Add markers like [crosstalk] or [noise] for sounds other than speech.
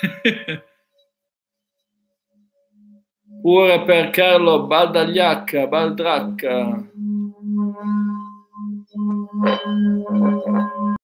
[laughs] Pure per Carlo Baldagliacca, Baldracca.